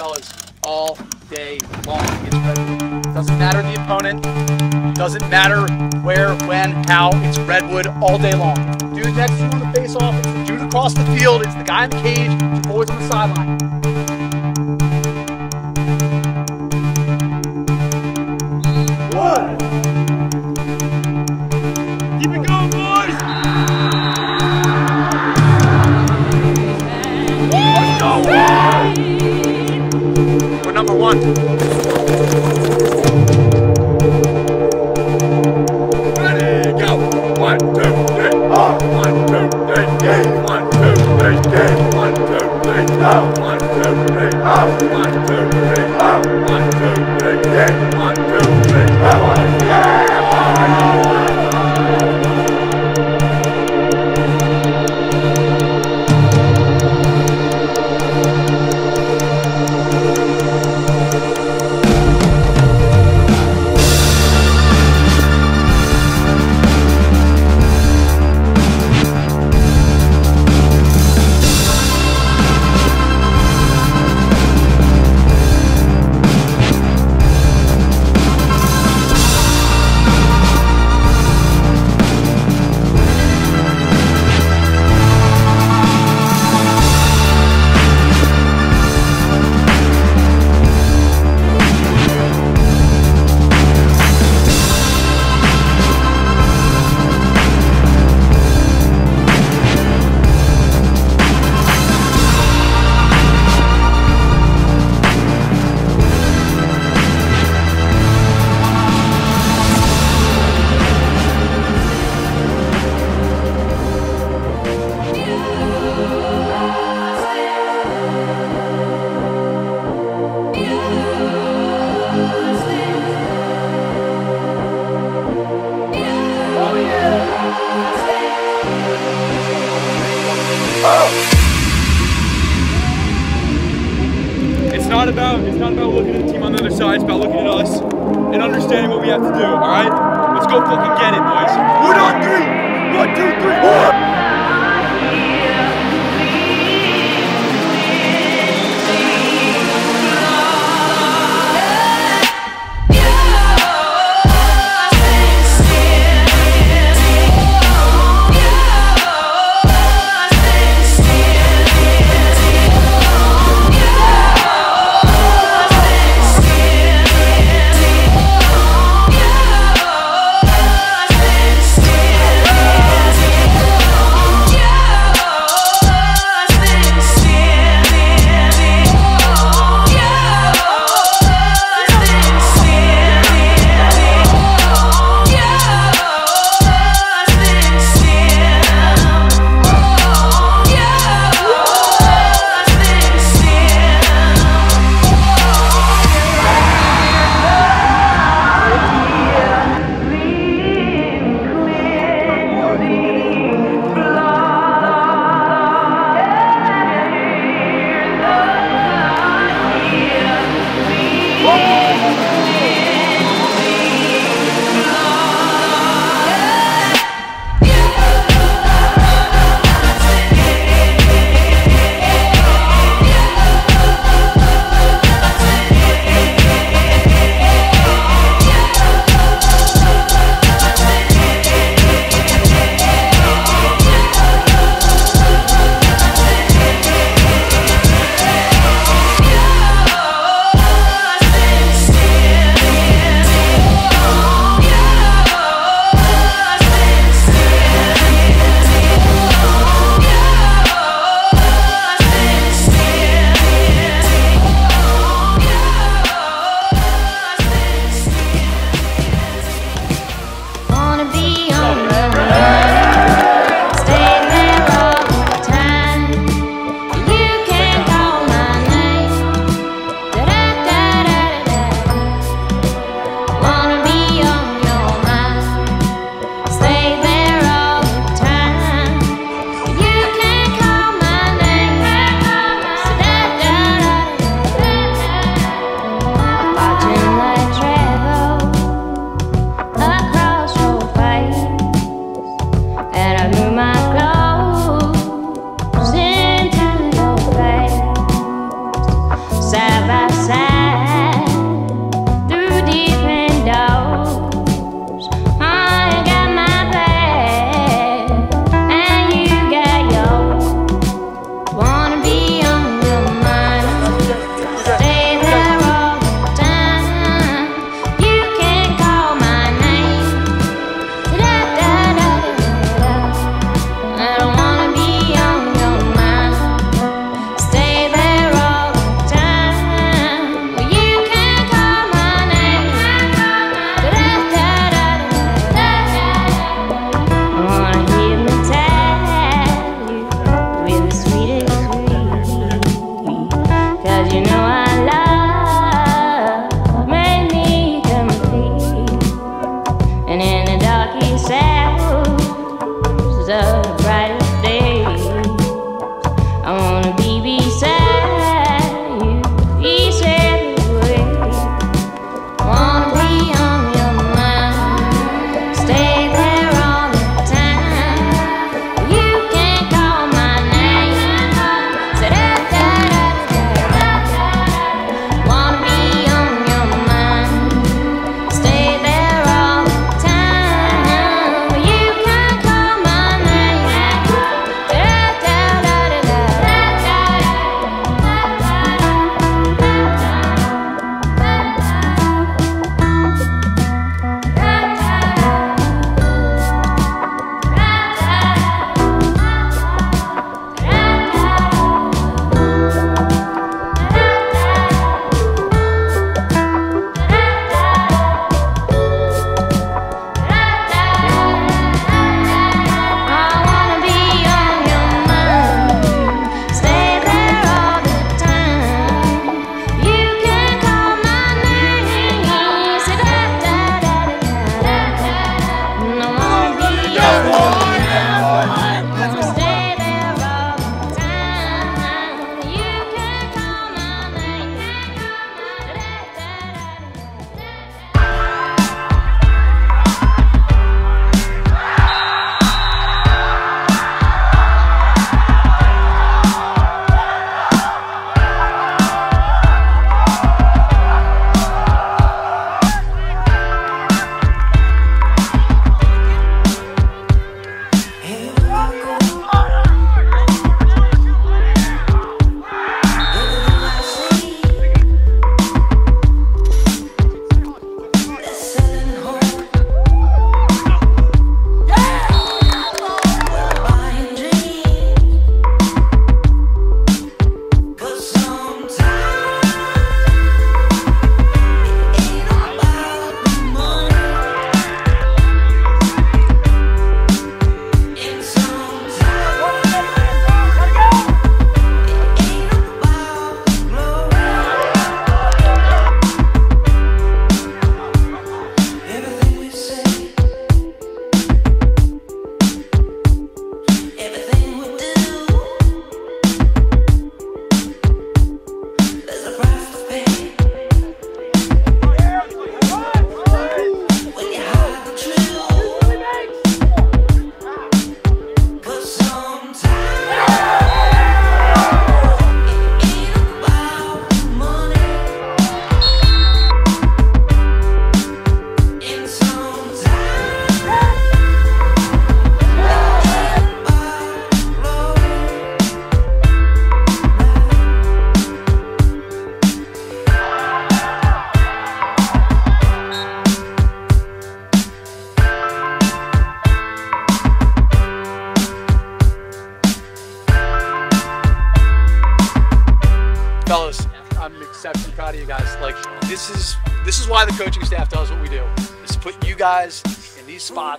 fellas, all day long. It's Redwood. Doesn't matter the opponent. Doesn't matter where, when, how. It's Redwood all day long. Dude next to you on the face-off. It's the dude across the field. It's the guy in the cage. It's the boys on the sideline. One. Two, three, four. One, two, three, yeah. One, two, three, go fucking get it,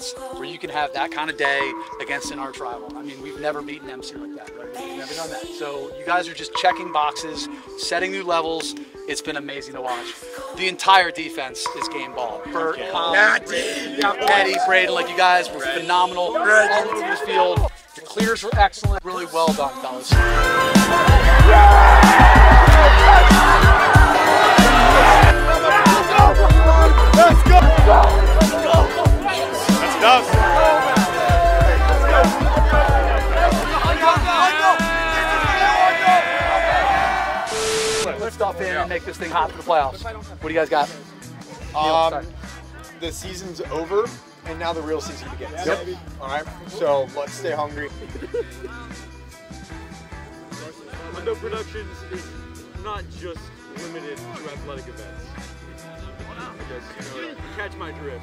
spots where you can have that kind of day against an arch rival. I mean, we've never beaten MC like that. Right? We've never done that. So you guys are just checking boxes, setting new levels. It's been amazing to watch. The entire defense is game ball. Bert, Colin, Eddie, Braden, like you guys were phenomenal all over the field. Your clears were excellent. Really well done, fellas. Let's go! That's enough. Lift off in and make this thing hot for the playoffs. What do you guys got? Neil, Um, sorry. the season's over, and now the real season begins. All right. So let's stay hungry. Hundo Productions is not just limited to athletic events. I guess, you know, catch my drift.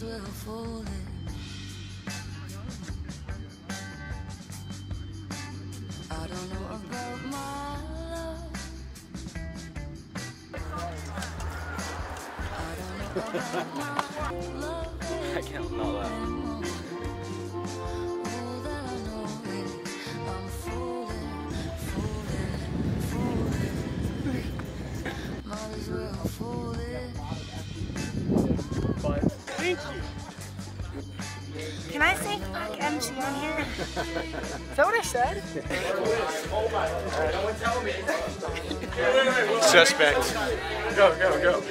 as well fall in. Can I say fuck MC on here? Is that what I said? Suspect. Go, go, go.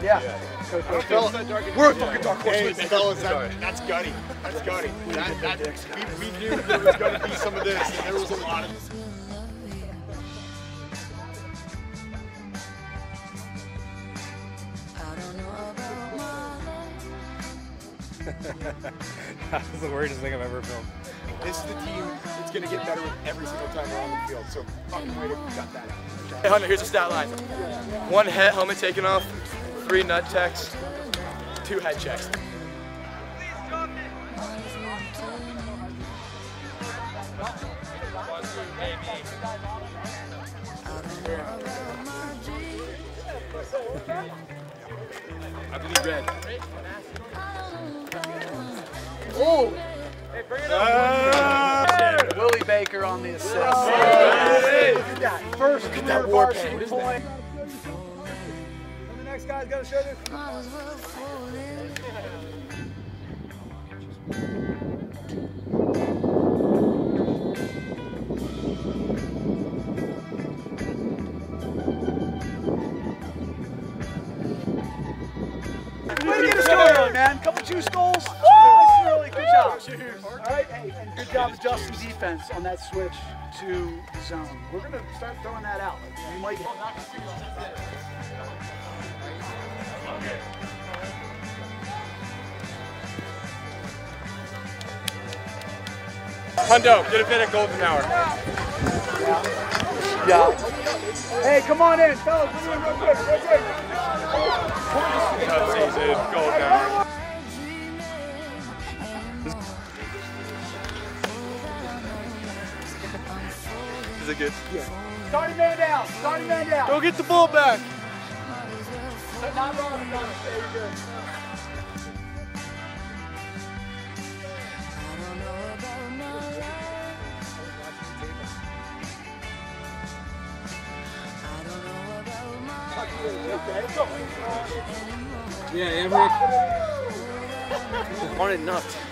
Anymore. Yeah. We're a fucking dark horse. Hey, fellas, that, that's gutty. That's gutty. That, that, we, we knew there was going to be some of this, and there was a lot of Will love you. I don't know about my love. That's the weirdest thing I've ever filmed. This is the team that's going to get better with every single time we're on the field. So fucking way to cut that out. Hey Hunter, here's a stat line. One head helmet taken off, three nut checks, two head checks. I believe red. Oh! Willie Baker on the assist. First career varsity point. And the got to show this. Might as well fall in. Way to get us going, man. Couple juice goals. Nice and early. Good job. All right. Hey, and good job adjusting defense on that switch to zone. We're gonna start throwing that out. You might. Hundo, get a bit of golden hour. Yeah. Hey, come on in, fellas. Come in real quick. Real quick. Tough season, golden hour. Is it good? Yeah. Starting man down. Starting man down. Go get the ball back. Not wrong. Very Yeah, Emmerich. Wanted nut.